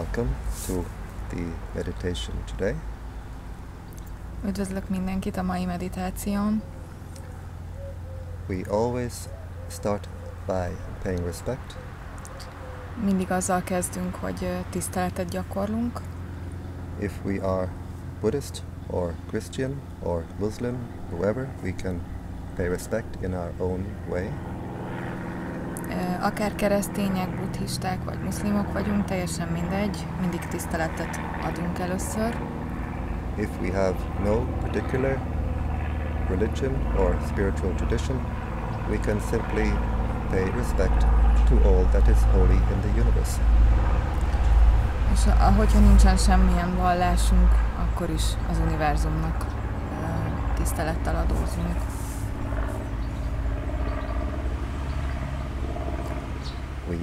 Welcome to the meditation today. Üdvözlök mindenkit a mai meditáción. We always start by paying respect Mindig azzal kezdünk, hogy tiszteletet gyakorlunk. If we are Buddhist or Christian or Muslim, whoever, we can pay respect in our own way. Akár keresztények, buddhisták vagy muszlimok vagyunk, teljesen mindegy, mindig tiszteletet adunk először. If we have no particular religion or spiritual tradition, we can simply pay respect to all that is holy in the universe. És ahogyha nincsen semmilyen vallásunk, akkor is az univerzumnak tisztelettel adózunk. We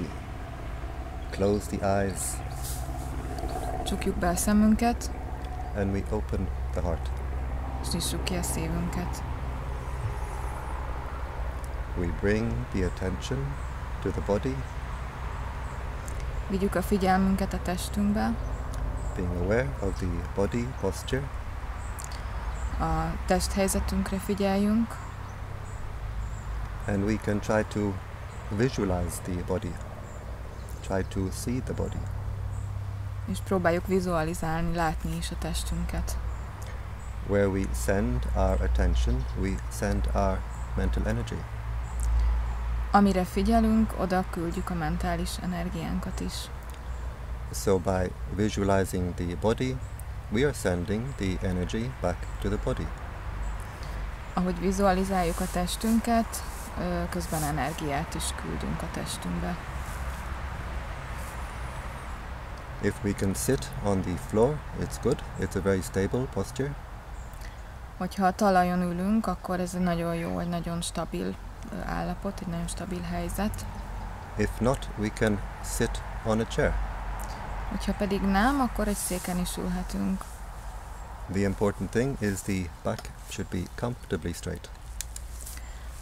close the eyes. Csukjuk be a szemünket, and we open the heart. és nyissuk ki a szívünket. We bring the attention to the body, Vigyük a figyelmünket a testünkbe, being aware of the body posture, a testhelyzetünkre figyeljünk, and we can try to visualize the body, try to see the body. és próbáljuk vizualizálni, látni is a testünket. Where we send our attention, we send our mental energy. Amire figyelünk, oda küldjük a mentális energiánkat is. So by visualizing the body, we are sending the energy back to the body. Ahogy vizualizáljuk a testünket, közben energiát is küldünk a testünkbe. If we can sit on the floor, it's good. It's a very stable posture. Hogyha a talajon ülünk, akkor ez egy nagyon jó, egy nagyon stabil állapot, egy nagyon stabil helyzet. If not, we can sit on a chair. Hogyha pedig nem, akkor egy széken is ülhetünk. The important thing is the back should be comfortably straight.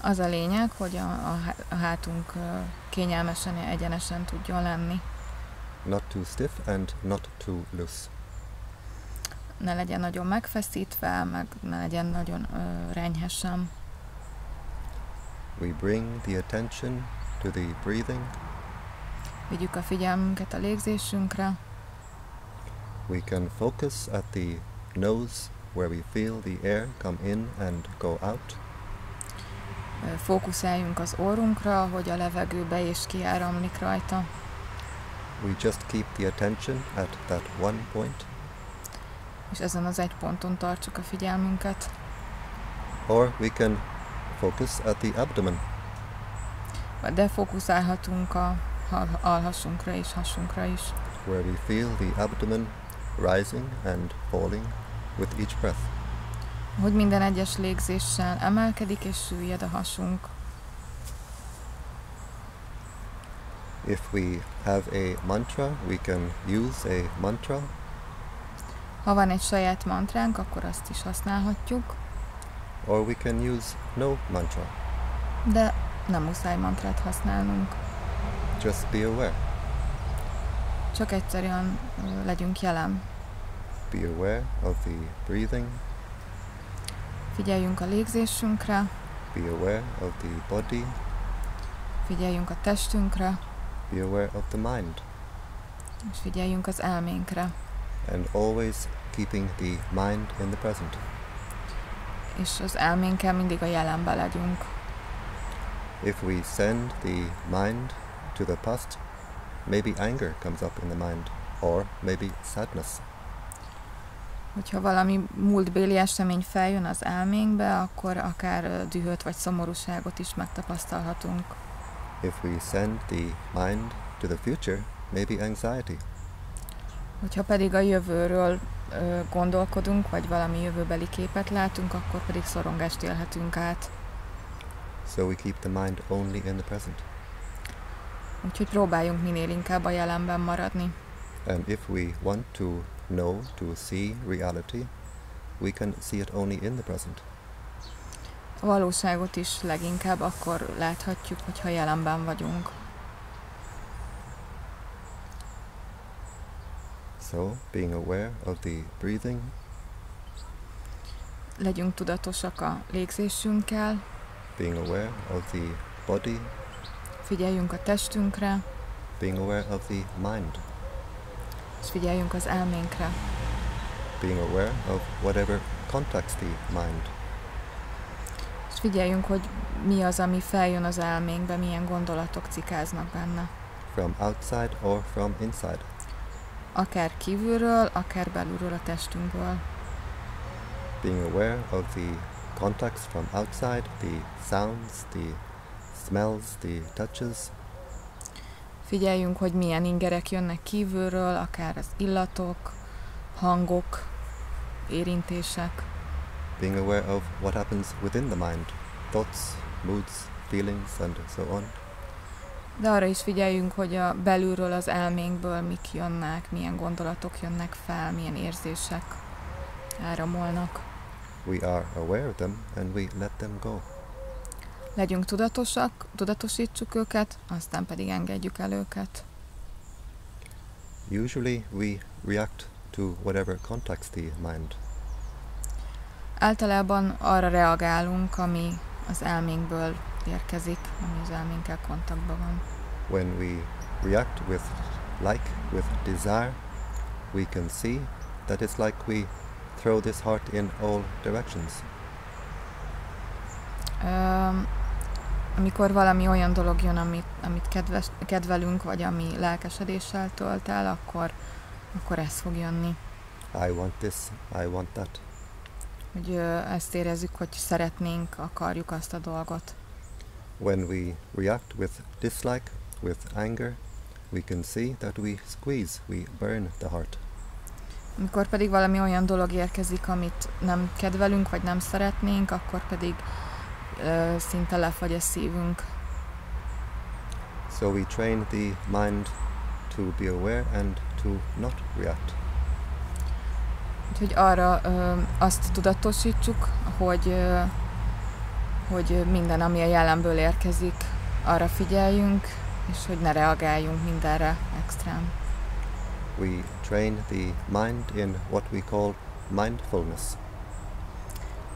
Az a lényeg, hogy a, a, há- a hátunk kényelmesen, egyenesen tudjon lenni. Not too stiff and not too loose. Ne legyen nagyon megfeszítve, meg ne legyen nagyon ö, renyhe sem. We bring the attention to the breathing. Vigyük a figyelmünket a légzésünkre, We can focus at the nose where we feel the air come in and go out. Fókuszáljunk az orrunkra, hogy a levegő be és kiáramlik rajta, We just keep the attention at that one point. és ezen az egy ponton tartsuk a figyelmünket. Or we can focus at the abdomen. De fókuszálhatunk a alhasunkra és hasunkra is, where we feel the abdomen rising and falling with each breath. Hogy minden egyes légzéssel emelkedik és süllyed a hasunk. If we have a mantra, we can use a mantra, Ha van egy saját mantránk, akkor azt is használhatjuk, or we can use no mantra. de nem muszáj mantrát használnunk. Just be aware. Csak egyszerűen legyünk jelen. Be aware of the breathing, Figyeljünk a légzésünkre, be aware of the body, figyeljünk a testünkre, be aware of the mind, és figyeljünk az elménkre. and always keeping the mind in the present. És az elménkkel mindig a jelenbe legyünk. If we send the mind to the past, maybe anger comes up in the mind, or maybe sadness. Hogyha valami múltbéli esemény feljön az elménkbe, akkor akár dühöt vagy szomorúságot is megtapasztalhatunk. If we send the mind to the future, maybe anxiety. Hogyha pedig a jövőről ö, gondolkodunk, vagy valami jövőbeli képet látunk, akkor pedig szorongást élhetünk át. So we keep the mind only in the present. Úgyhogy próbáljunk minél inkább a jelenben maradni. And if we want to know, to see reality, we can see it only in the present. A valóságot is leginkább akkor láthatjuk, hogyha jelenben vagyunk. So, being aware of the breathing, legyünk tudatosak a légzésünkkel, being aware of the body, figyeljünk a testünkre, being aware of the mind, és figyeljünk az elménkre. being aware of whatever contacts the mind, És figyeljünk, hogy mi az, ami feljön az elménkbe, milyen gondolatok cikáznak benne. from outside or from inside, Akár kívülről, akár belülről a testünkből. being aware of the contacts from outside, the sounds, the smells, the touches, Figyeljünk, hogy milyen ingerek jönnek kívülről, akár az illatok, hangok, érintések. being aware of what happens within the mind, thoughts, moods, feelings, and so on, De arra is figyeljünk, hogy a belülről az elménkből mik jönnek, milyen gondolatok jönnek fel, milyen érzések áramolnak. we are aware of them and we let them go. Legyünk tudatosak, tudatosítsuk őket, aztán pedig engedjük el őket. Usually we react to whatever contacts the mind. Általában arra reagálunk, ami az elménkből érkezik, ami az elménkkel kontaktban van. When we react with like, with desire, we can see that it's like we throw this heart in all directions. Öm, amikor valami olyan dolog jön, amit, amit kedves, kedvelünk, vagy ami lelkesedéssel tölt el, akkor, akkor ez fog jönni. I want this, I want that. Hogy ö, ezt érezzük, hogy szeretnénk, akarjuk azt a dolgot. When we react with dislike, with anger, we can see that we squeeze, we burn the heart. Amikor pedig valami olyan dolog érkezik, amit nem kedvelünk, vagy nem szeretnénk, akkor pedig ö, szinte lefagy a szívünk. So we train the mind to be aware and to not react. Úgyhogy arra ö, azt tudatosítsuk, hogy, ö, hogy minden, ami a jelenből érkezik, arra figyeljünk, és hogy ne reagáljunk mindenre extrán. We train the mind in what we call mindfulness.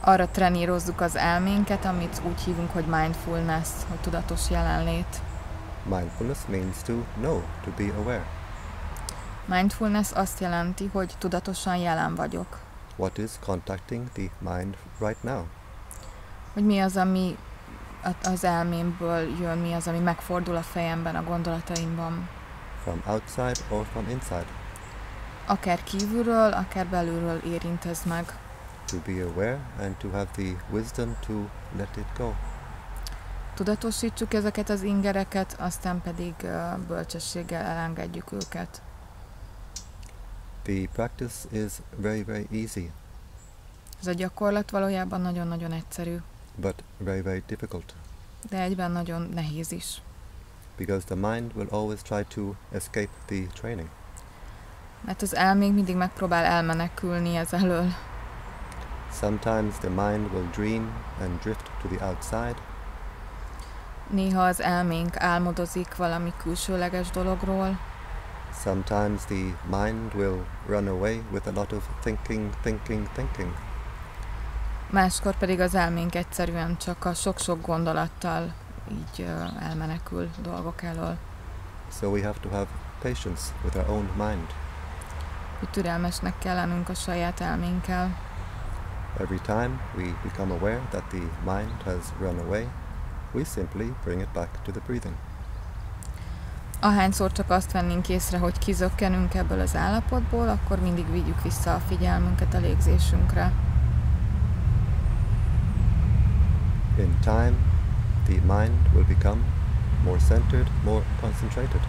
Arra trenírozzuk az elménket, amit úgy hívunk, hogy mindfulness, hogy tudatos jelenlét. Mindfulness means to know, to be aware. Mindfulness azt jelenti, hogy tudatosan jelen vagyok. What is contacting the mind right now? Hogy mi az, ami az elmémből jön, mi az, ami megfordul a fejemben, a gondolataimban. From outside or from inside? Akár kívülről, akár belülről érint ez meg. To be aware and to have the wisdom to let it go. Tudatosítsuk ezeket az ingereket, aztán pedig ö, bölcsességgel elengedjük őket. The practice is very, very easy, Ez a gyakorlat valójában nagyon-nagyon egyszerű, but very, very difficult de egyben nagyon nehéz is. because the mind will always try to escape the training. Mert az elménk mindig megpróbál elmenekülni ez elől. Sometimes the mind will dream and drift to the outside, Néha az elménk álmodozik valami külsőleges dologról, Sometimes the mind will run away with a lot of thinking, thinking, thinking. máskor pedig az elménk egyszerűen csak a sok-sok gondolattal így ö, elmenekül dolgok elől. So we have to have patience with our own mind. Hogy türelmesnek kell lennünk a saját elménkkel. Every time we become aware that the mind has run away, we simply bring it back to the breathing. Ahányszor csak azt vennénk észre, hogy kizökkenünk ebből az állapotból, akkor mindig vigyük vissza a figyelmünket a légzésünkre. In time, the mind will become more centered, more concentrated.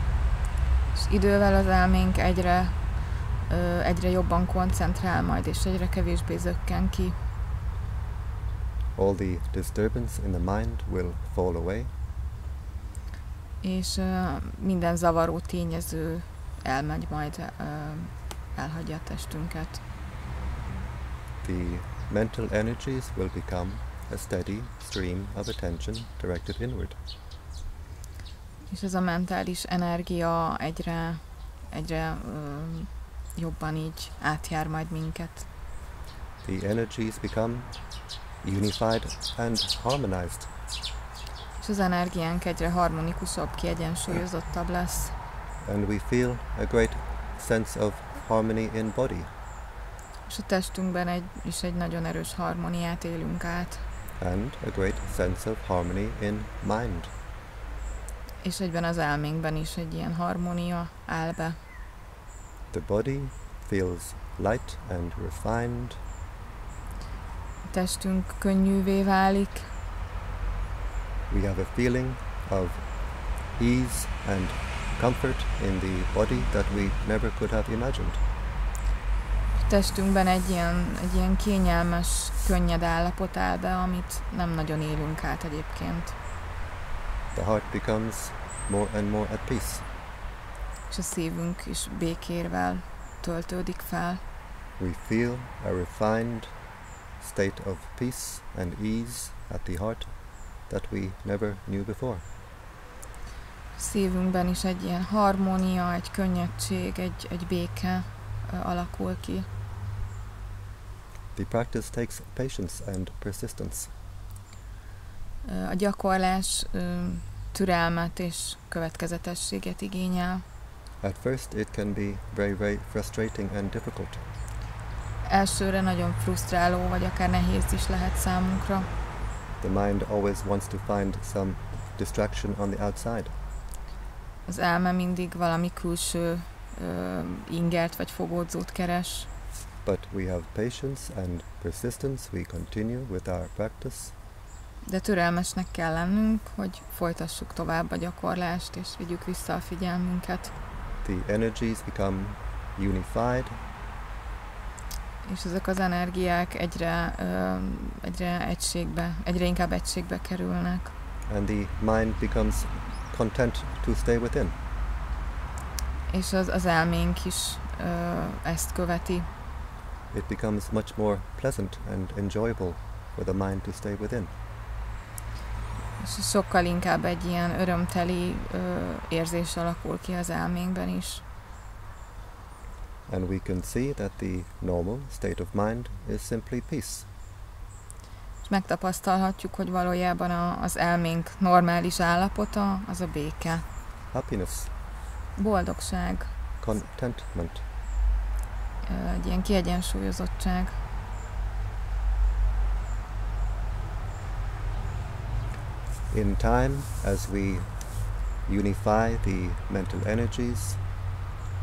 És idővel az elménk egyre, egyre jobban koncentrál majd, és egyre kevésbé zökken ki. All the disturbance in the mind will fall away, És minden zavaró tényező elmegy majd, elhagyja a testünket. the mental energies will become a steady stream of attention directed inward. És ez a mentális energia egyre, egyre ö, jobban így átjár majd minket. The energies become unified and harmonized. És az energiánk egyre harmonikusabb, kiegyensúlyozottabb lesz. And we feel a great sense of harmony in body. És a testünkben egy, is egy nagyon erős harmóniát élünk át. And a great sense of harmony in mind. És egyben az elménkben is egy ilyen harmónia áll be. The body feels light and refined. A testünk könnyűvé válik, We have a feeling of ease and comfort in the body that we never could have imagined. a testünkben egy ilyen, egy ilyen kényelmes, könnyed állapot áll be, amit nem nagyon élünk át egyébként. The heart becomes more and more at peace. És a szívünk is békérvel töltődik fel. We feel a refined state of peace and ease at the heart that we never knew before. Szívünkben is egy ilyen harmónia, egy könnyedség, egy, egy béke alakul ki. The practice takes patience and persistence. A gyakorlás türelmet és következetességet igényel. At first, it can be very, very frustrating and difficult. Elsőre nagyon frusztráló, vagy akár nehéz is lehet számunkra. The mind always wants to find some distraction on the outside. Az elme mindig valami külső ö, ingert vagy fogódzót keres, But we have patience and persistence. We continue with our practice, de türelmesnek kell lennünk, hogy folytassuk tovább a gyakorlást, és vigyük vissza a figyelmünket, the energies become unified, és ezek az energiák egyre, ö, egyre egységbe, egyre inkább egységbe kerülnek, and the mind becomes content to stay within. és az, az elménk is ö, ezt követi, It becomes much more pleasant and enjoyable for the mind to stay within. Sokkal inkább egy ilyen örömteli ö, érzés alakul ki az elménkben is. And we can see that the normal state of mind is simply peace. És megtapasztalhatjuk, hogy valójában a, az elménk normális állapota az a béke, Happiness, boldogság, contentment. egy ilyen kiegyensúlyozottság. In time, as we unify the mental energies,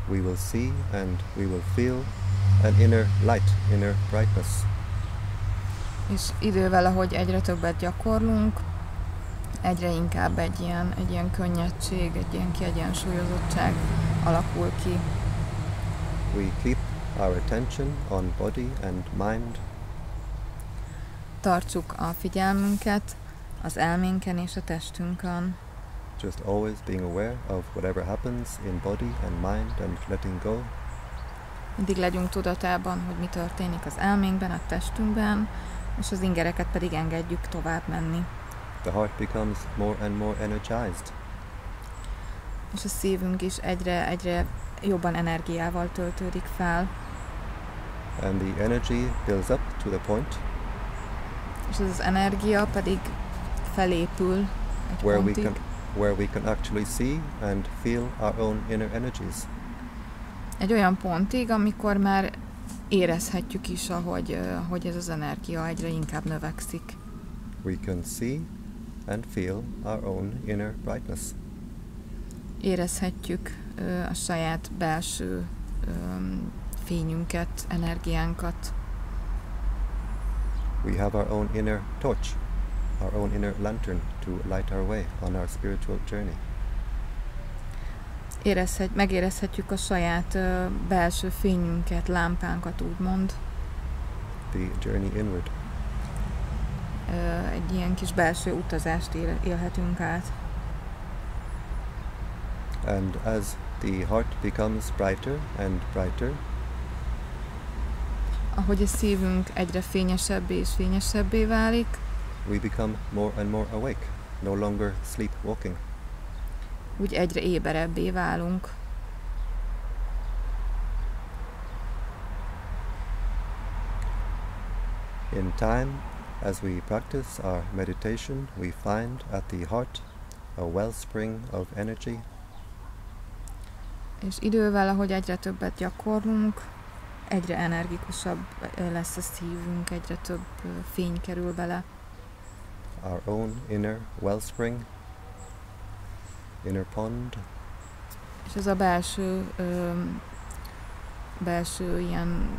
we will see and we will feel an inner light, inner brightness. És idővel, ahogy egyre többet gyakorlunk, egyre inkább egy ilyen, egy ilyen könnyedség, egy ilyen kiegyensúlyozottság alakul ki. We keep our attention on body and mind, Tartsuk a figyelmünket az elménken és a testünkön. just always being aware of whatever happens in body and mind and letting go. Mindig legyünk tudatában, hogy mi történik az elménkben, a testünkben, és az ingereket pedig engedjük tovább menni. The heart becomes more and more energized. És a szívünk is egyre, egyre jobban energiával töltődik fel, and the energy builds up to the point és ez az energia pedig felépül egy where we pontig, can where we can actually see and feel our own inner energies. egy olyan pontig, amikor már érezhetjük is, ahogy, ö, hogy ez az energia egyre inkább növekszik. We can see and feel our own inner brightness. Érezhetjük ö, a saját belső öm, fényünket, energiánkat. We have our own inner torch, our own inner lantern to light our way on our spiritual journey. Érezhet, megérezhetjük a saját ö, belső fényünket, lámpánkat úgymond. The journey inward. Ö, egy ilyen kis belső utazást él, élhetünk át. And as the heart becomes brighter and brighter, Ahogy a szívünk egyre fényesebbé és fényesebbé válik, we become more and more awake, no longer sleepwalking. Úgy egyre éberebbé válunk. In time, as we practice our meditation, we find at the heart a wellspring of energy. És idővel, ahogy egyre többet gyakorlunk, egyre energikusabb eh, lesz a szívünk, egyre több eh, fény kerül bele. Our own inner wellspring, inner pond, És ez a belső, ö, belső ilyen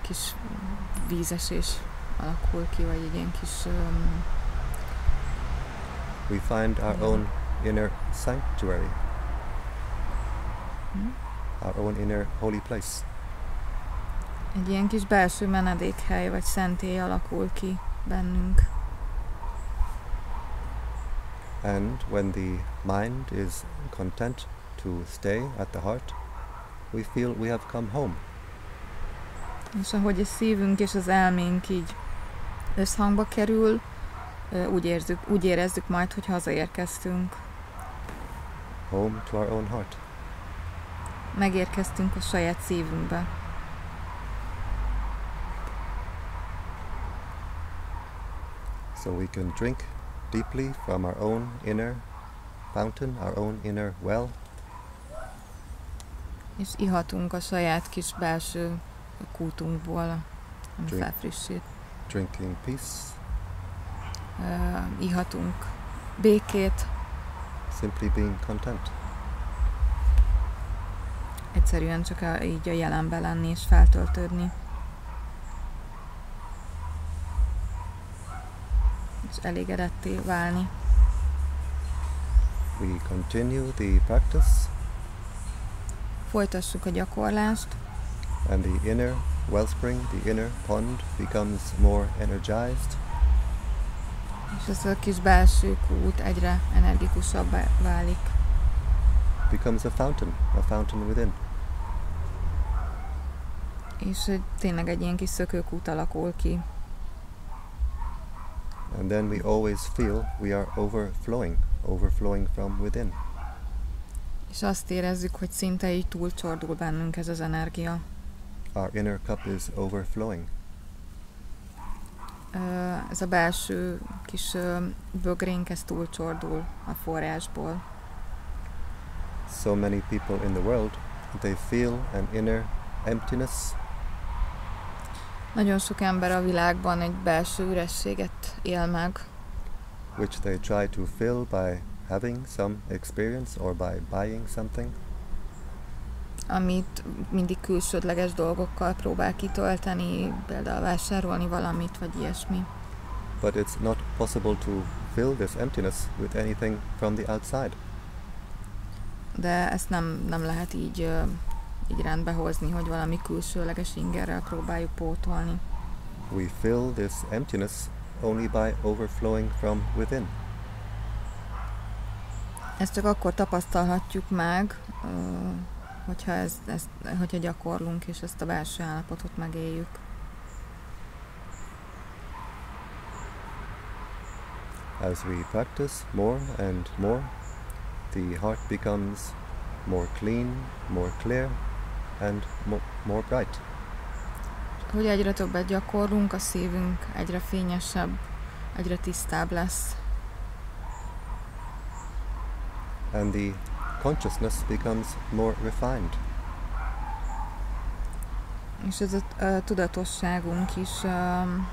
kis vízesés alakul ki, vagy egy ilyen kis... Ö, we find our Yeah. own inner sanctuary, hm? our own inner holy place. egy ilyen kis belső menedékhely, vagy szentély alakul ki bennünk. And when the mind is content to stay at the heart, we feel we have come home. És ahogy a szívünk és az elménk így összhangba kerül, úgy, érzük, úgy érezzük majd, hogy hazaérkeztünk. Home to our own heart. Megérkeztünk a saját szívünkbe. So we can drink deeply from our own inner fountain, our own inner well, És ihatunk a saját kis belső kútunkból, ami Drink. felfrissít. drinking peace, Ö, ihatunk békét, simply being content. egyszerűen csak a, így a jelenben lenni és feltöltődni. Elégedetté válni. We continue the practice, Folytassuk a gyakorlást, and the inner wellspring, the inner pond, becomes more energized, és ez a kis belső kút egyre energikusabbá válik. becomes a fountain, a fountain within. És tényleg egy ilyen kis szökőkút alakul ki. And then we always feel we are overflowing, overflowing from within. És azt érezzük, hogy szinte így túlcsordul bennünk ez az energia. Our inner cup is overflowing. Ö, Ez a belső kis ö, bögrénk, ez túlcsordul a forrásból. So many people in the world, they feel an inner emptiness, Nagyon sok ember a világban egy belső ürességet él meg, which they try to fill by having some experience or by buying something. amit mindig külsődleges dolgokkal próbál kitölteni, például vásárolni valamit, vagy ilyesmi. But it's not possible to fill this emptiness with anything from the outside. De ezt nem, nem lehet így, így rendbe hozni, hogy valami külsőleges ingerrel próbáljuk pótolni. We fill this emptiness only by overflowing from within. Ezt csak akkor tapasztalhatjuk meg, hogyha, ez, ezt, hogyha gyakorlunk, és ezt a belső állapotot megéljük. As we practice more and more, the heart becomes more clean, more clear, and mo- more bright. Hogy egyre többet gyakorlunk, a szívünk egyre fényesebb, egyre tisztább lesz. And the consciousness becomes more refined. És ez a, a tudatosságunk is um,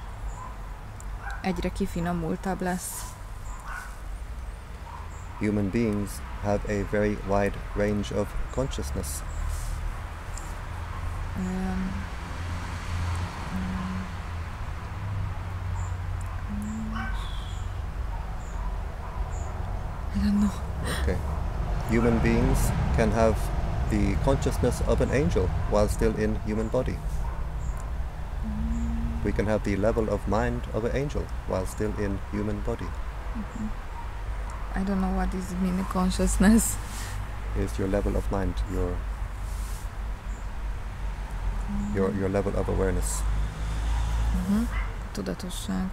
egyre kifinomultabb lesz. Human beings have a very wide range of consciousness. Um, I don't know. Okay. Human beings can have the consciousness of an angel while still in human body. We can have the level of mind of an angel while still in human body. I don't know what is mean consciousness. Is your level of mind, your your your level of awareness. Uh-huh. Tudatosság.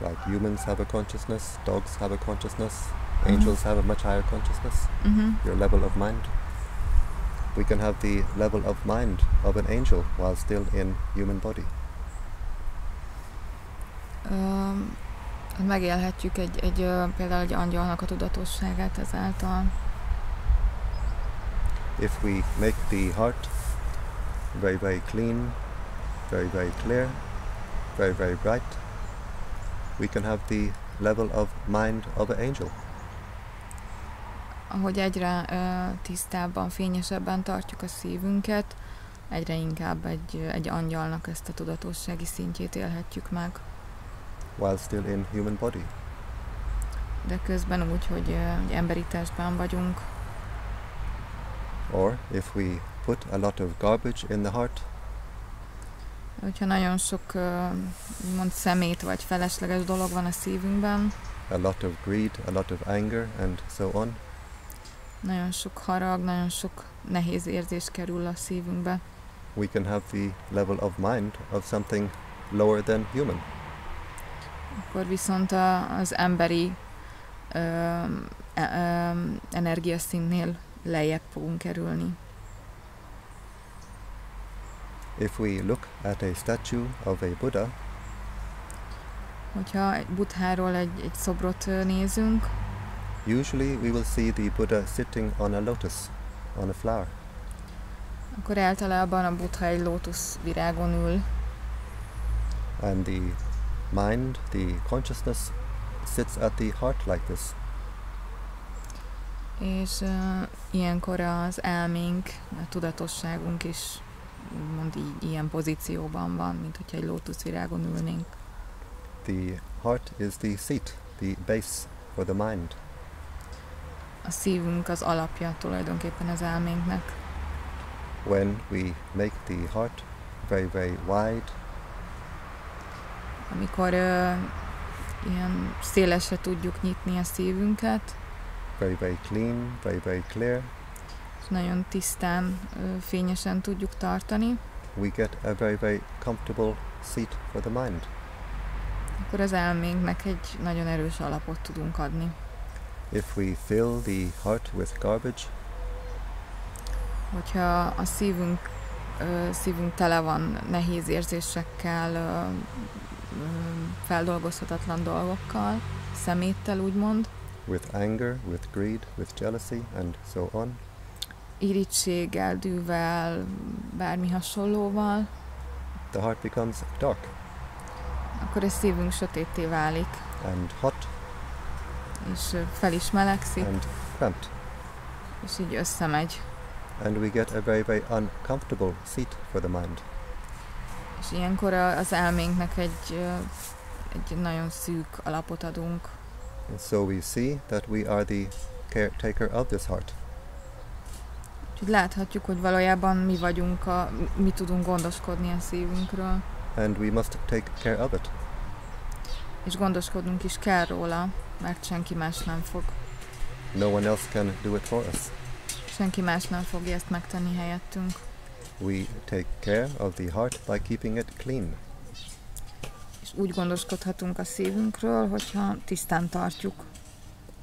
Like humans have a consciousness, dogs have a consciousness, angels have a much higher consciousness. Uh-huh. Your level of mind. We can have the level of mind of an angel while still in human body. Öm, megélhetjük egy, egy például egy angyalnak a tudatosságát ezáltal. If we make the heart very, very clean, very, very clear, very, very bright, we can have the level of mind of an angel. Ahogy egyre ö, tisztábban, fényesebben tartjuk a szívünket, egyre inkább egy, egy angyalnak ezt a tudatossági szintjét élhetjük meg. while still in human body. De közben úgy, hogy ö, egy emberi testben vagyunk, Or if we put a lot of garbage in the heart, hogyha nagyon sok ö, úgymond szemét vagy felesleges dolog van a szívünkben, a lot of greed, a lot of anger, and so on, nagyon sok harag, nagyon sok nehéz érzés kerül a szívünkbe, we can have the level of mind of something lower than human. akkor viszont az emberi ö, e, ö, energiaszínnél lejjebb fogunk kerülni. If we look at a statue of a Buddha, Hogyha egy butháról egy, egy szobrot nézünk, usually we will see the Buddha sitting on a lotus, on a flower. akkor általában a butha egy lótusz virágon ül, And the mind, the consciousness, sits at the heart like this. És ö, ilyenkor az elménk, a tudatosságunk is úgymond így ilyen pozícióban van, mint hogyha egy lótuszvirágon ülnénk. The heart is the seat, the base for the mind. A szívünk az alapja tulajdonképpen az elménknek. When we make the heart very, very wide, Amikor ö, ilyen szélesre tudjuk nyitni a szívünket, very, very clean, very, very clear, és nagyon tisztán, fényesen tudjuk tartani, we get a very, very comfortable seat for the mind. akkor az elménknek egy nagyon erős alapot tudunk adni. If we fill the heart with garbage, Hogyha a szívünk, szívünk tele van nehéz érzésekkel, feldolgozhatatlan dolgokkal, szeméttel úgymond, with anger, with greed, with jealousy, and so on, irítséggel, dűvel, bármi hasonlóval, the heart becomes dark. Akkor a szívünk sötétté válik, and hot. És fel is melegszik, and cramped. és így összemegy. And we get a very, very uncomfortable seat for the mind. És ilyenkor az elménknek egy, egy nagyon szűk alapot adunk, And so we see that we are the caretaker of this heart. Úgyhogy láthatjuk, hogy valójában mi vagyunk, a, mi tudunk gondoskodni a szívünkről, And we must take care of it. és gondoskodnunk is kell róla, mert senki más nem fog. No one else can do it for us. Senki más nem fogja ezt megtenni helyettünk. We take care of the heart by keeping it clean. Úgy gondoskodhatunk a szívünkről, hogyha tisztán tartjuk.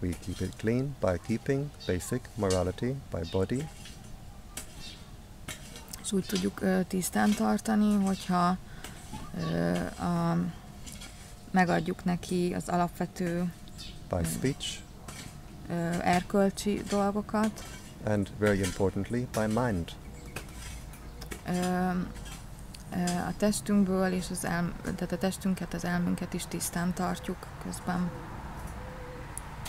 We keep it clean by keeping basic morality by body, És úgy tudjuk ö, tisztán tartani, hogyha ö, a, megadjuk neki az alapvető by speech, ö, erkölcsi dolgokat, and very importantly, by mind. ö, a testünkből és az elm, tehát a testünket, az elmünket is tisztán tartjuk közben.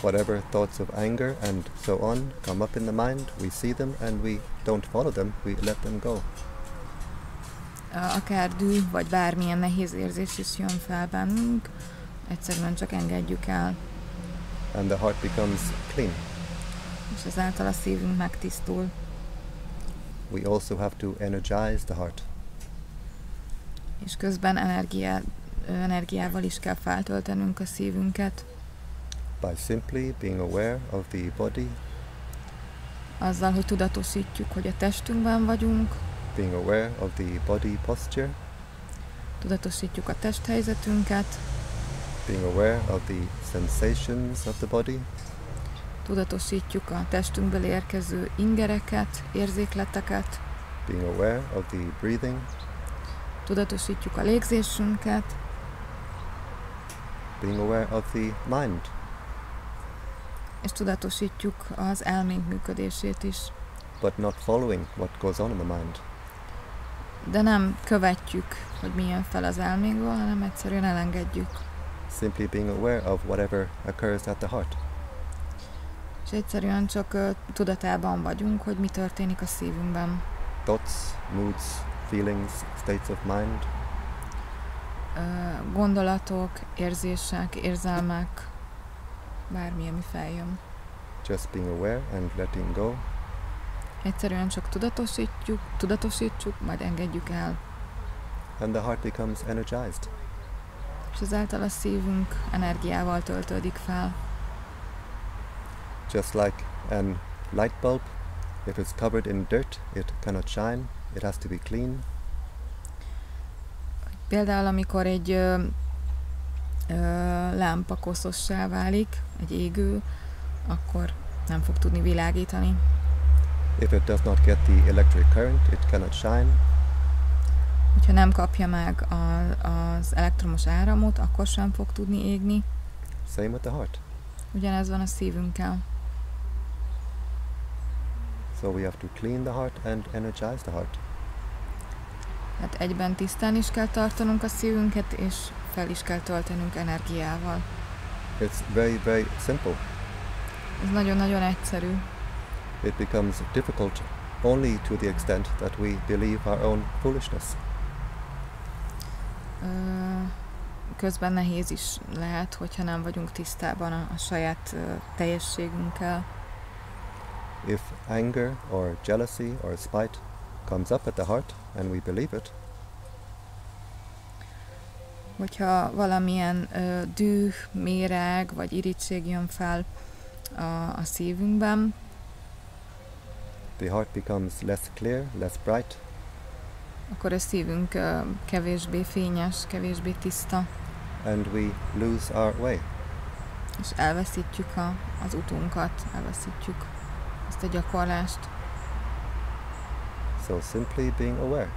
Whatever thoughts of anger and so on come up in the mind, we see them and we don't follow them, we let them go. Ö, Akár dű, vagy bármilyen nehéz érzés is jön fel bennünk, egyszerűen csak engedjük el, And the heart becomes clean. és ezáltal a szívünk megtisztul. We also have to energize the heart. És közben energia, ö, energiával is kell feltöltenünk a szívünket, by simply being aware of the body, azzal, hogy tudatosítjuk, hogy a testünkben vagyunk, being aware of the body posture, tudatosítjuk a testhelyzetünket, being aware of the sensations of the body, Tudatosítjuk a testünkből érkező ingereket, érzékleteket, being aware of the breathing, tudatosítjuk a légzésünket, being aware of the mind, és tudatosítjuk az elménk működését is. but not following what goes on in the mind. De nem követjük, hogy milyen fel az elménkből, hanem egyszerűen elengedjük. Simply being aware of whatever occurs at the heart. És egyszerűen csak ö, tudatában vagyunk, hogy mi történik a szívünkben. Thoughts, moods, feelings, states of mind, gondolatok, érzések, érzelmek, bármi, ami feljön. just being aware and letting go, Egyszerűen csak tudatosítjuk, tudatosítsuk, majd engedjük el. and the heart becomes energized. És ezáltal a szívünk energiával töltődik fel. Just like an light bulb, if it's covered in dirt, it cannot shine, it has to be clean. Például, amikor egy ö, ö, lámpa koszossá válik, egy égő, akkor nem fog tudni világítani. If it does not get the electric current, it cannot shine. Hogyha nem kapja meg a, az elektromos áramot, akkor sem fog tudni égni. Same with the heart. Ugyanez van a szívünkkel. So we have to clean the heart and energize the heart. Hát egyben tisztán is kell tartanunk a szívünket, és fel is kell töltenünk energiával. It's very, very simple. Ez nagyon-nagyon egyszerű. It becomes difficult only to the extent that we believe our own foolishness. Közben nehéz is lehet, hogyha nem vagyunk tisztában a, a saját teljességünkkel. If anger or jealousy or spite comes up at the heart and we believe it, Hogyha valamilyen ö, düh, méreg vagy irítség jön fel a, a szívünkben, the heart becomes less clear, less bright, akkor a szívünk ö, kevésbé fényes, kevésbé tiszta, and we lose our way. és elveszítjük a, az utunkat, elveszítjük ezt a gyakorlást. So simply being aware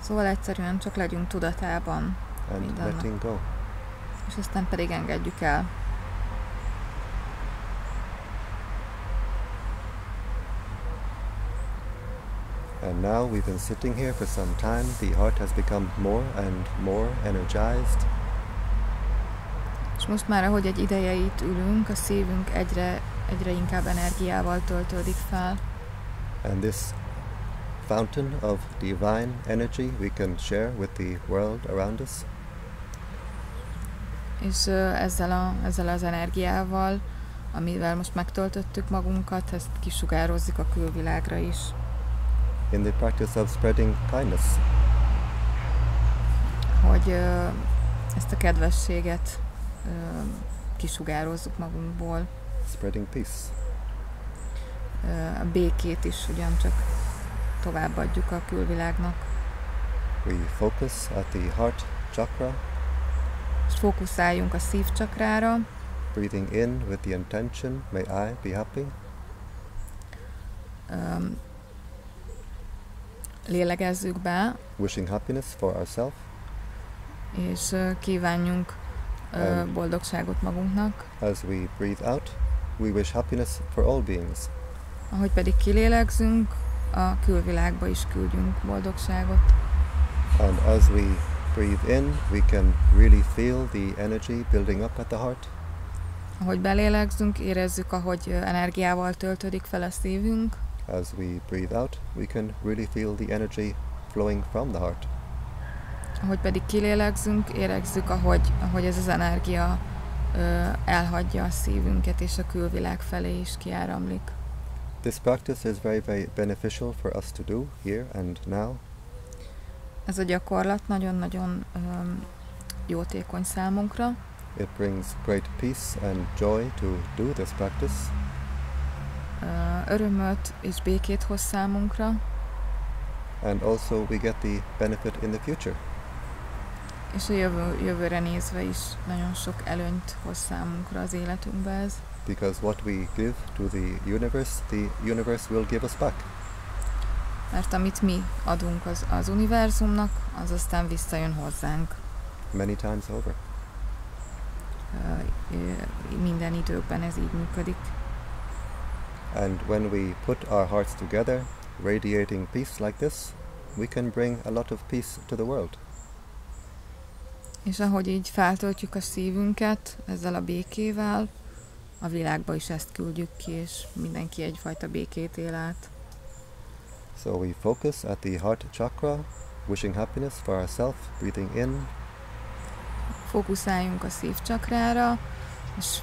Szóval egyszerűen csak legyünk tudatában, and Mindennek. letting go. és aztán pedig engedjük el. And now we've been sitting here for some time. The heart has become more and more energized. És most már, ahogy egy ideje itt ülünk, a szívünk egyre, egyre inkább energiával töltődik fel. And this fountain of divine energy we can share with the world around us. És ezzel, a, ezzel az energiával, amivel most megtöltöttük magunkat, ezt kisugározzuk a külvilágra is. in the practice of spreading kindness. Hogy ezt a kedvességet kisugározzuk magunkból. Spreading peace. A békét is ugyancsak továbbadjuk a külvilágnak. We focus at the heart chakra, És fókuszáljunk a szívcsakrára, breathing in with the intention, may I be happy, Öm, lélegezzük be, wishing happiness for ourselves, és ö, kívánjunk Em. boldogságot magunknak, as we breathe out, we wish happiness for all beings. ahogy pedig kilélegzünk, a külvilágba is küldjünk boldogságot. And as we breathe in, we can really feel the energy building up at the heart. Ahogy belélegzünk, érezzük, ahogy energiával töltődik fel a szívünk, As we breathe out, we can really feel the energy flowing from the heart. ahogy pedig kilélegzünk, érezzük, ahogy, ahogy ez az energia elhagyja a szívünket, és a külvilág felé is kiáramlik. This practice is very, very beneficial for us to do here and now. Ez a gyakorlat nagyon-nagyon öm, jótékony számunkra, It brings great peace and joy to do this practice. Ö, örömöt és békét hoz számunkra, and also we get the benefit in the future. És a jövő, jövőre nézve is nagyon sok előnyt hoz számunkra az életünkbe ez. Because what we give to the universe, the universe will give us back. Mert amit mi adunk az, az univerzumnak, az aztán visszajön hozzánk. Many times over. Ö, Minden időkben ez így működik. And when we put our hearts together, radiating peace like this, we can bring a lot of peace to the world. És ahogy így feltöltjük a szívünket ezzel a békével, a világba is ezt küldjük ki, és mindenki egyfajta békét él át. So we focus at the heart chakra, wishing happiness for ourselves, breathing in, Fókuszáljunk a szívcsakrára, és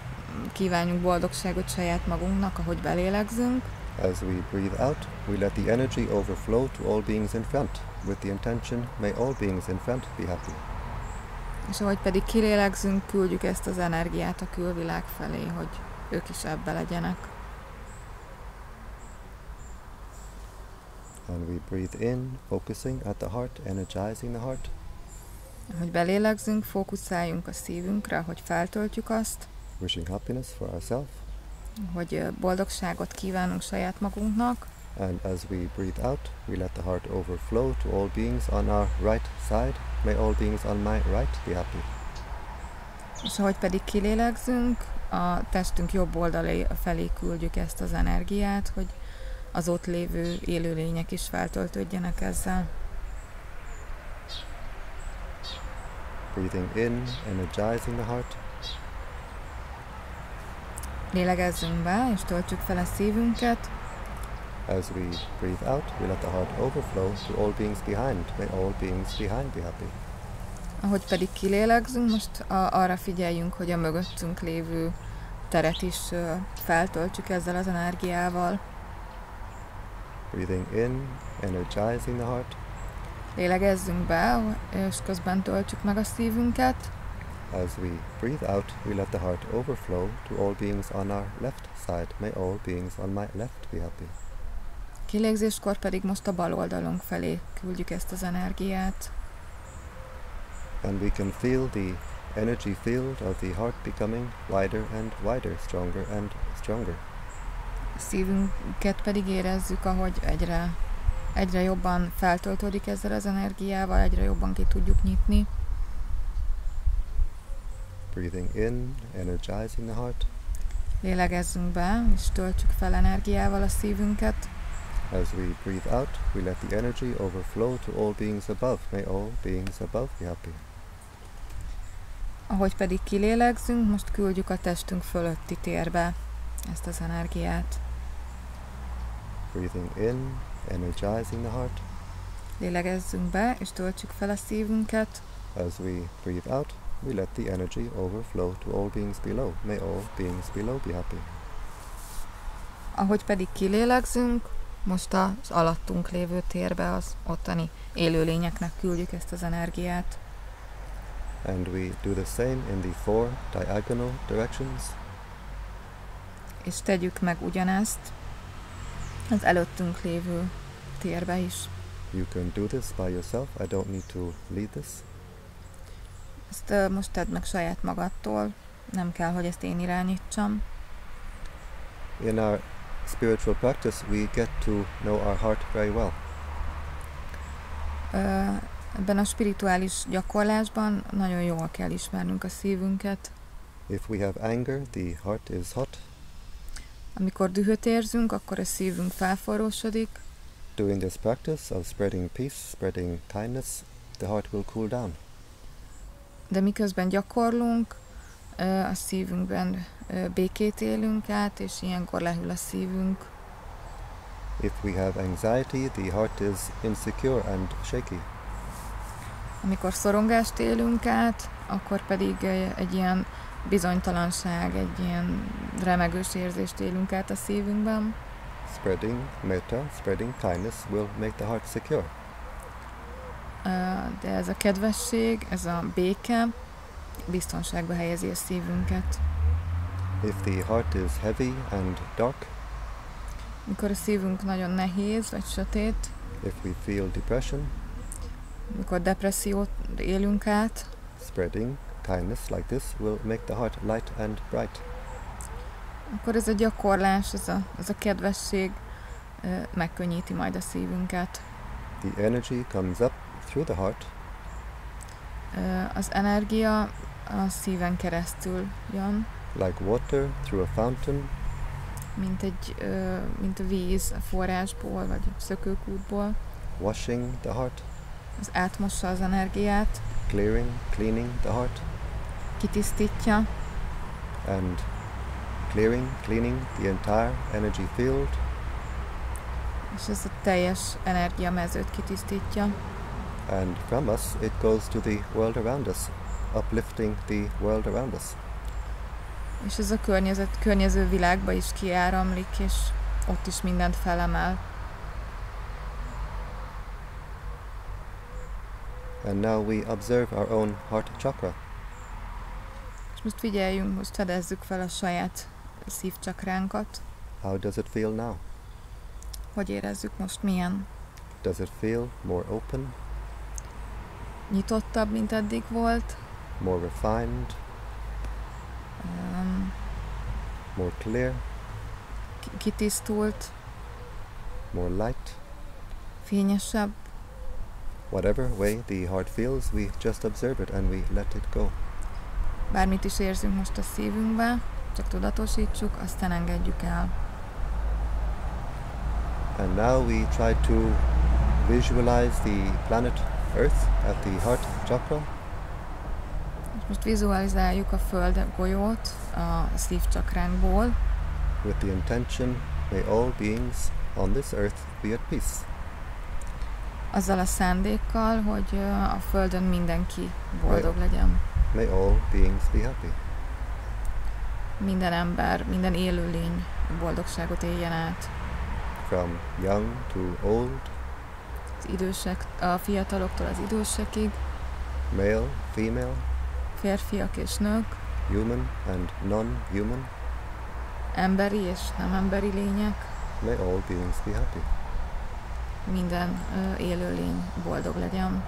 kívánjunk boldogságot saját magunknak, ahogy belélegzünk, As we breathe out, we let the energy overflow to all beings in front, with the intention, may all beings in front be happy. És ahogy pedig kilélegzünk, küldjük ezt az energiát a külvilág felé, hogy ők is ebbe legyenek. And we breathe in, focusing at the heart, energizing the heart. Ahogy belélegzünk, fókuszáljunk a szívünkre, hogy feltöltjük azt, wishing happiness for ourselves. hogy boldogságot kívánunk saját magunknak, And as we breathe out, we let the heart overflow to all beings on our right side. May all beings on my right be happy. és ahogy pedig kilélegzünk, a testünk jobb oldalé felé küldjük ezt az energiát, hogy az ott lévő élőlények is feltöltődjenek ezzel. Breathing in, energizing the heart. Lélegezzünk be, és töltsük fel a szívünket, As we breathe out, we let the heart overflow to all beings behind. May all beings behind be happy. ahogy pedig kilélegzünk, most a, arra figyeljünk, hogy a mögöttünk lévő teret is ö, feltöltjük ezzel az energiával. Breathing in, energizing the heart. Lélegezzünk be, és közben töltsük meg a szívünket, As we breathe out, we let the heart overflow to all beings on our left side. May all beings on my left be happy. Kilégzéskor pedig most a bal oldalunk felé küldjük ezt az energiát. And we can feel the energy field of the heart becoming wider and wider, stronger and stronger. A szívünket pedig érezzük, ahogy egyre, egyre jobban feltöltődik ezzel az energiával, egyre jobban ki tudjuk nyitni. Breathing in, energizing the heart. Lélegezzünk be, és töltsük fel energiával a szívünket. As we breathe out, we let the energy overflow to all beings above. May all beings above be happy. Ahogy pedig kilélegzünk, most küldjük a testünk fölötti térbe ezt az energiát. Breathing in, energizing the heart. Lélegezzünk be, és töltsük fel a szívünket. As we breathe out, we let the energy overflow to all beings below. May all beings below be happy. Ahogy pedig kilélegzünk, most az alattunk lévő térbe az ottani élőlényeknek küldjük ezt az energiát. And we do the same in the four diagonal directions. És tegyük meg ugyanezt az előttünk lévő térbe is. You can do this by yourself. I don't need to lead this. Ezt ö, most tedd meg saját magadtól, nem kell, hogy ezt én irányítsam. In our spiritual practice, we get to know our heart very well. Ö, Ebben a spirituális gyakorlásban nagyon jól kell ismernünk a szívünket. If we have anger, the heart is hot. Amikor dühöt érzünk, akkor a szívünk felforrósodik, Doing this practice of spreading peace, spreading kindness, the heart will cool down. de miközben gyakorlunk, a szívünkben békét élünk át, és ilyenkor lehűl a szívünk. If we have anxiety, the heart is insecure and shaky. Amikor szorongást élünk át, akkor pedig egy ilyen bizonytalanság, egy ilyen remegős érzést élünk át a szívünkben. Spreading metta, spreading kindness will make the heart secure. De ez a kedvesség, ez a béke biztonságba helyezi a szívünket. If the heart is heavy and dark, Mikor a szívünk nagyon nehéz vagy sötét, if we feel depression, mikor depressziót élünk át, spreading kindness like this will make the heart light and bright. akkor ez a gyakorlás, ez a, ez a kedvesség megkönnyíti majd a szívünket. The energy comes up through the heart, az energia a szíven keresztül jön, like water through a fountain, mint, egy, ö, mint a víz a forrásból, vagy a szökőkútból. washing the heart, Az átmossa az energiát, clearing, cleaning the heart, kitisztítja, and clearing, cleaning the entire energy field, és ez a teljes energiamezőt kitisztítja. and from us it goes to the world around us, uplifting the world around us. És ez a környezet, környező világba is kiáramlik, és ott is mindent felemel. And now we observe our own heart chakra. És most figyeljünk, most fedezzük fel a saját szívcsakránkat. How does it feel now? Hogy érezzük most milyen? Does it feel more open, Nyitottabb, mint eddig volt? More refined, Um, more clear, ki- kitisztult, more light? fényesebb? Whatever way the heart feels, we just observe it and we let it go. Bármit is érzünk most a szívünkbe, csak tudatosítsuk, aztán engedjük el. And now we try to visualize the planet Earth at the heart chakra most vizualizáljuk a Föld golyót a szívcsakránkból, with the intention may all beings on this earth be at peace. azzal a szándékkal, hogy a Földön mindenki boldog legyen. May all beings be happy. Minden ember, minden élőlény boldogságot éljen át. From young to old, Az idősek, a fiataloktól az idősekig, male, female, férfiak és nők, human and non-human, emberi és nem emberi lények, may all beings be happy. minden ö, élőlény boldog legyen.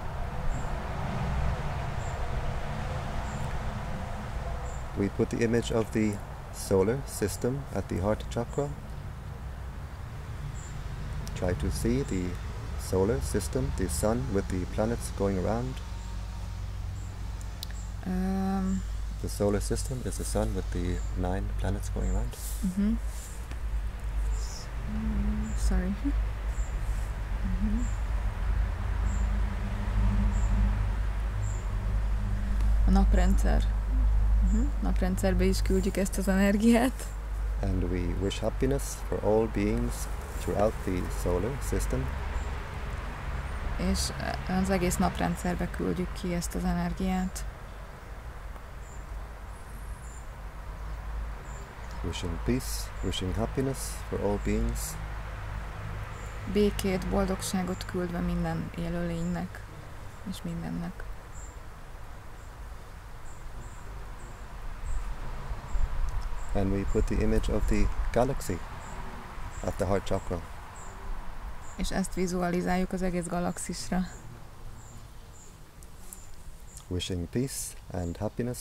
We put the image of the solar system at the heart chakra. Try to see the solar system, the sun with the planets going around. Um, The solar system is the sun with the nine planets going around. uh-huh. Sorry. Mhm. A naprendszer. Uh-huh. Naprendszerbe is küldjük ezt az energiát. And we wish happiness for all beings throughout the solar system. És az egész naprendszerbe küldjük ki ezt az energiát. Wishing peace, wishing happiness for all beings. Békét, boldogságot küldve minden élőlénynek és mindennek. And we put the image of the galaxy at the heart chakra. És ezt vizualizáljuk az egész galaxisra. Wishing peace and happiness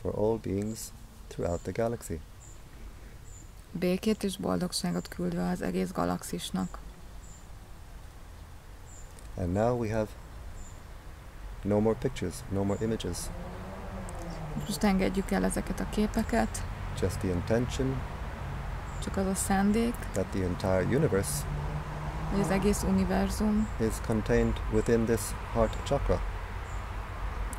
for all beings throughout the galaxy. Békét és boldogságot küldve az egész galaxisnak. And now we have no more pictures, no more images, Most engedjük el ezeket a képeket, just the intention csak az a szándék, that the entire universe hogy az egész univerzum is contained within this heart chakra.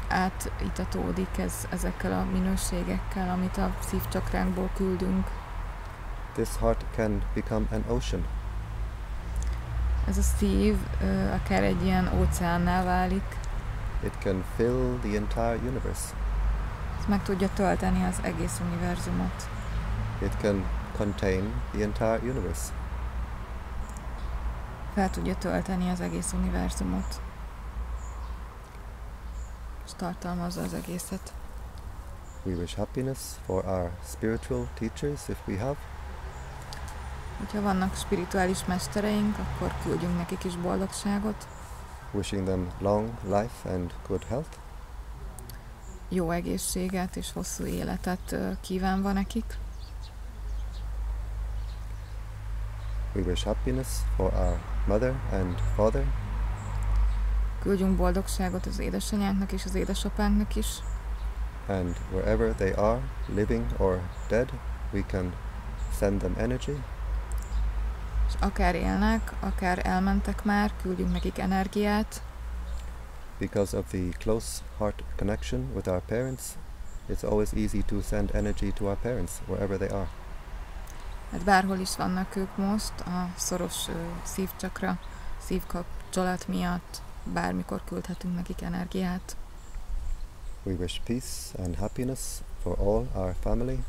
átitatódik ez, ezekkel a minőségekkel, amit a szívcsakránkból küldünk. This heart can become an ocean. Ez a szív ö, akár egy ilyen óceánnál válik, It can fill the entire universe. ez meg tudja tölteni az egész univerzumot. It can contain the entire universe. Fel tudja tölteni az egész univerzumot. És tartalmazza az egészet. We wish happiness for our spiritual teachers if we have. Hogyha vannak spirituális mestereink, akkor küldjünk nekik is boldogságot, Wishing them long life and good health. jó egészséget és hosszú életet kívánva nekik. We wish happiness for our mother and father, Küldjünk boldogságot az édesanyánknak és az édesapánknak is, and wherever they are, living or dead, we can send them energy. És akár élnek, akár elmentek már, küldjünk nekik energiát, Because of the close heart connection with our parents, it's always easy to send energy to our parents wherever they are. hát bárhol is vannak ők most, a szoros ö, szívcsakra, szívkapcsolat miatt bármikor küldhetünk nekik energiát. We wish peace and happiness for all our family,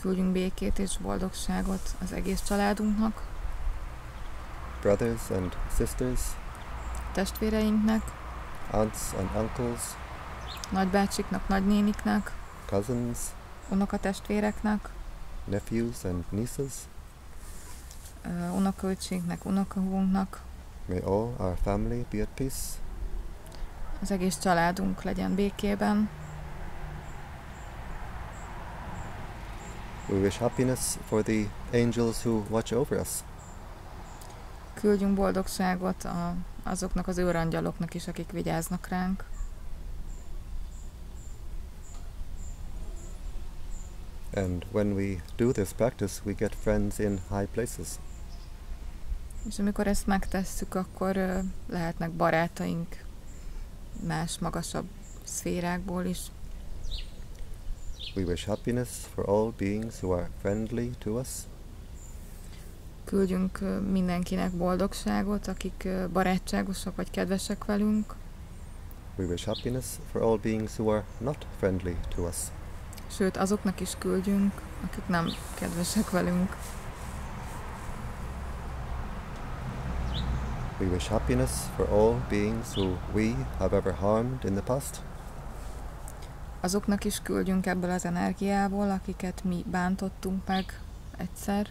Küldjünk békét és boldogságot az egész családunknak, brothers and sisters, testvéreinknek, aunts and uncles, nagybácsiknak, nagynéniknek, cousins, unokatestvéreknek, nephews and nieces. ö, unokaöcsénknek, unokahúgunknak, May all our family be at peace. az egész családunk legyen békében. We wish happiness for the angels who watch over us, Küldjünk boldogságot a, azoknak az őrangyaloknak is, akik vigyáznak ránk. and when we do this practice, we get friends in high places. És amikor ezt megtesszük, akkor ö, lehetnek barátaink más, magasabb szférákból is. We wish happiness for all beings who are friendly to us, Küldjünk mindenkinek boldogságot, akik barátságosak vagy kedvesek velünk. We wish happiness for all beings who are not friendly to us. Sőt, azoknak is küldjünk, akik nem kedvesek velünk. We wish happiness for all beings who we have ever harmed in the past. Azoknak is küldjünk ebből az energiából, akiket mi bántottunk meg egyszer.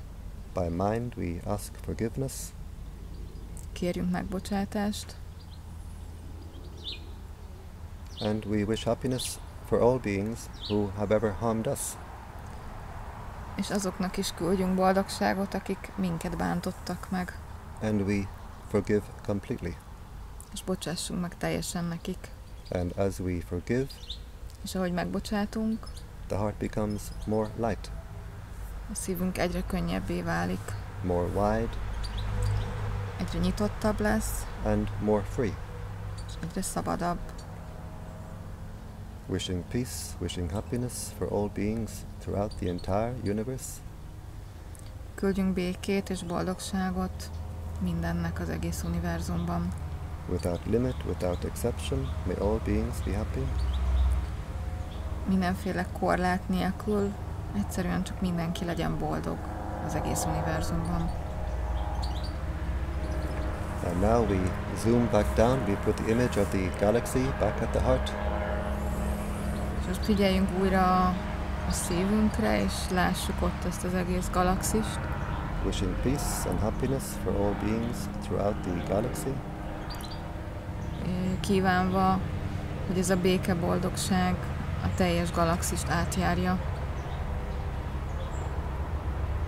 By mind, we ask forgiveness. Kérjünk megbocsátást. And we wish happiness for all beings who have ever harmed us. És azoknak is küldjünk boldogságot, akik minket bántottak meg. And we forgive completely. És bocsássunk meg teljesen nekik. And as we forgive, És ahogy megbocsátunk, the heart becomes more light, a szívünk egyre könnyebbé válik, more wide, egyre nyitottabb lesz, and more free. egyre szabadabb. Wishing peace, wishing happiness for all beings throughout the entire universe. Küldjünk békét és boldogságot mindennek az egész univerzumban. Without limit, without exception, may all beings be happy. Mindenféle korlát nélkül, egyszerűen csak mindenki legyen boldog az egész univerzumban. And now we zoom back down, we put the image of the galaxy back at the heart. És most figyeljünk újra a szívünkre, és lássuk ott ezt az egész galaxist. Wishing peace and happiness for all beings throughout the galaxy. Kívánva, hogy ez a béke, boldogság a teljes galaxist átjárja.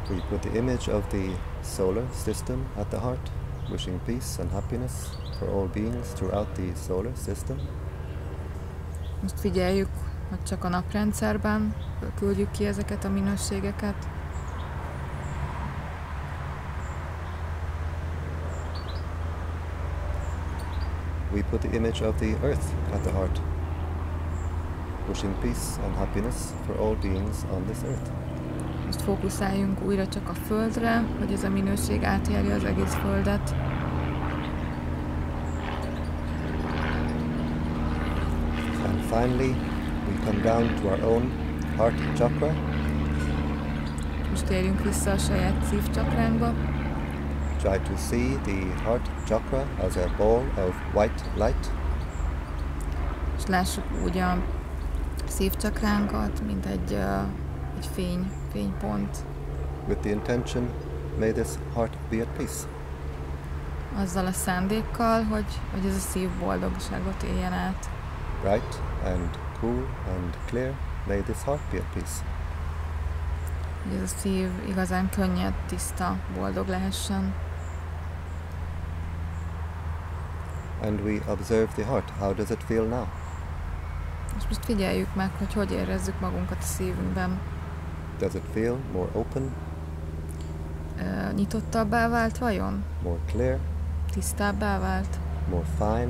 We put the image of the solar system at the heart, wishing peace and happiness for all beings throughout the solar system. Most figyeljük, hogy csak a naprendszerben küldjük ki ezeket a minőségeket. We put the image of the earth at the heart, peace and happiness for all beings on this earth. Most fókuszáljunk újra csak a Földre, hogy ez a minőség átjárja az egész Földet. And finally, we come down to our own heart chakra, Most térjünk vissza a saját szívcsakránkba, try to see the heart chakra as a ball of white light, és lássuk úgy a szívcsakránkat, mint egy, uh, egy fény, fénypont, with the intention, may this heart be at peace. azzal a szándékkal, hogy, hogy ez a szív boldogságot éljen át. Bright and cool and clear, may this heart be at peace. hogy ez a szív igazán könnyed, tiszta, boldog lehessen. And we observe the heart. How does it feel now? És most figyeljük meg, hogy hogy érezzük magunkat a szívünkben. Does it feel more open, Ö, nyitottabbá vált vajon? more clear, Tisztábbá vált? more fine?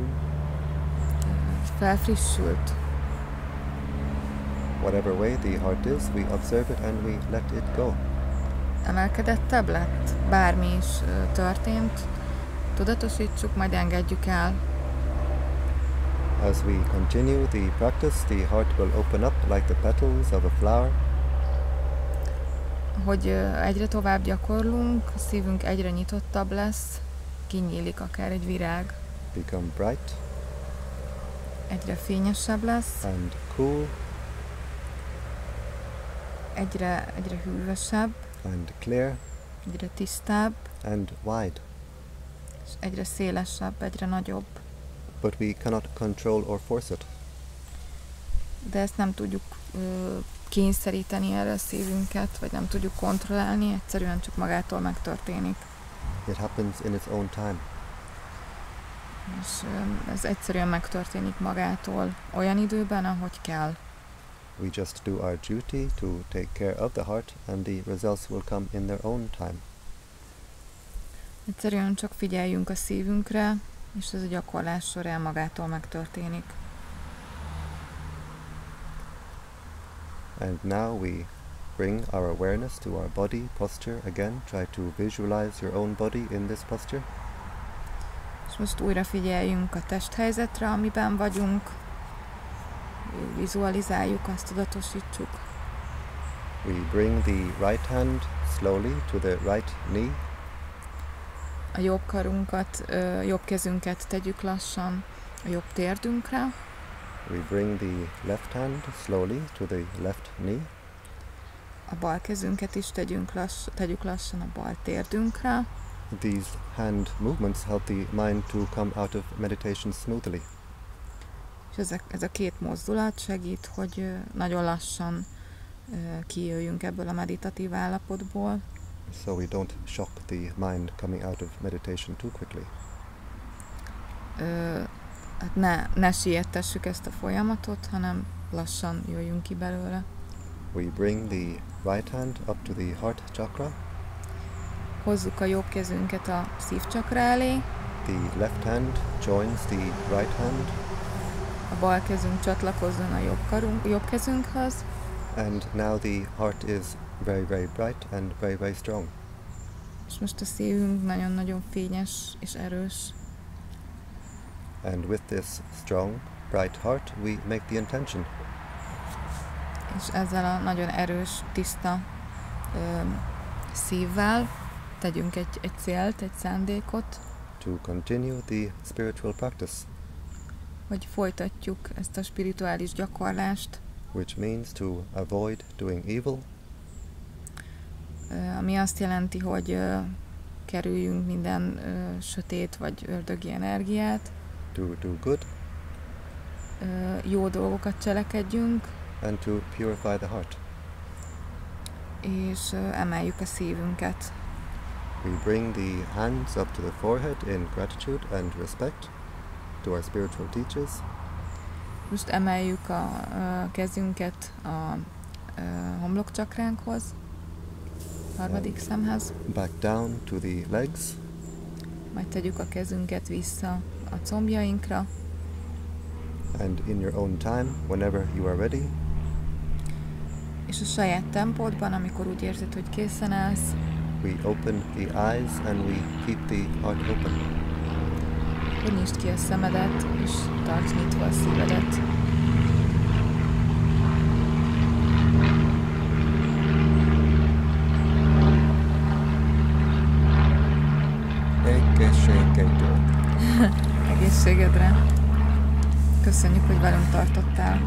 Felfrissült? Whatever way the heart is, we observe it and we let it go. Emelkedettebb lett? Bármi is ö, történt? Tudatosítsuk, majd engedjük el. As we continue the practice, the heart will open up like the petals of a flower, Hogy egyre tovább gyakorlunk, a szívünk egyre nyitottabb lesz, kinyílik akár egy virág, become bright egyre fényesebb lesz, and cool egyre, egyre hűvösebb, and clear egyre tisztább, and wide. és egyre szélesebb, egyre nagyobb. But we cannot control or force it. De ezt nem tudjuk ö, kényszeríteni erre a szívünket, vagy nem tudjuk kontrollálni, egyszerűen csak magától megtörténik. It happens in its own time. És ez egyszerűen megtörténik magától olyan időben, ahogy kell. We just do our duty to take care of the heart, and the results will come in their own time. Egyszerűen csak figyeljünk a szívünkre, és ez a gyakorlás során magától megtörténik. And now we bring our awareness to our body posture again. Try to visualize your own body in this posture. És most újra figyeljünk a testhelyzetre, amiben vagyunk. Vizualizáljuk, azt tudatosítsuk. We bring the right hand slowly to the right knee, A jobb karunkat, ö, jobb kezünket tegyük lassan a jobb térdünkre. we bring the left hand slowly to the left knee, A bal kezünket is tegyünk lass, tegyük lassan a bal térdünkre. These hand movements help the mind to come out of meditation smoothly. És ezek, ez a két mozdulat segít, hogy nagyon lassan kijöjjünk ebből a meditatív állapotból, so we don't shock the mind coming out of meditation too quickly. ö, hát ne, ne siettessük ezt a folyamatot, hanem lassan jöjjünk ki belőle. We bring the right hand up to the heart chakra, Hozzuk a jobb kezünket a szívcsakra elé, the left hand joins the right hand, a bal kezünk csatlakozzon a jobb, karunk, jobb kezünkhöz, and now the heart is very, very bright and very, very strong. és most a szívünk nagyon-nagyon fényes és erős. And with this strong, bright heart, we make the intention És ezzel a nagyon erős, tiszta ö, szívvel tegyünk egy, egy célt, egy szándékot, to continue the spiritual practice, hogy folytatjuk ezt a spirituális gyakorlást, which means to avoid doing evil, ami azt jelenti, hogy kerüljünk minden sötét vagy ördögi energiát, to do good, jó dolgokat cselekedjünk, and to purify the heart. és emeljük a szívünket. We bring the hands up to the forehead in gratitude and respect to our spiritual teachers, Most emeljük a, a kezünket a, a homlokcsakránkhoz, harmadik szemhez, back down to the legs, majd tegyük a kezünket vissza a combjainkra, and in your own time, whenever you are ready, és a saját tempódban, amikor úgy érzed, hogy készen állsz, we open the eyes and we keep the heart open. hogy nyisd ki a szemedet, és tartsd nyitva a szívedet. Köszönjük, hogy velünk tartottál!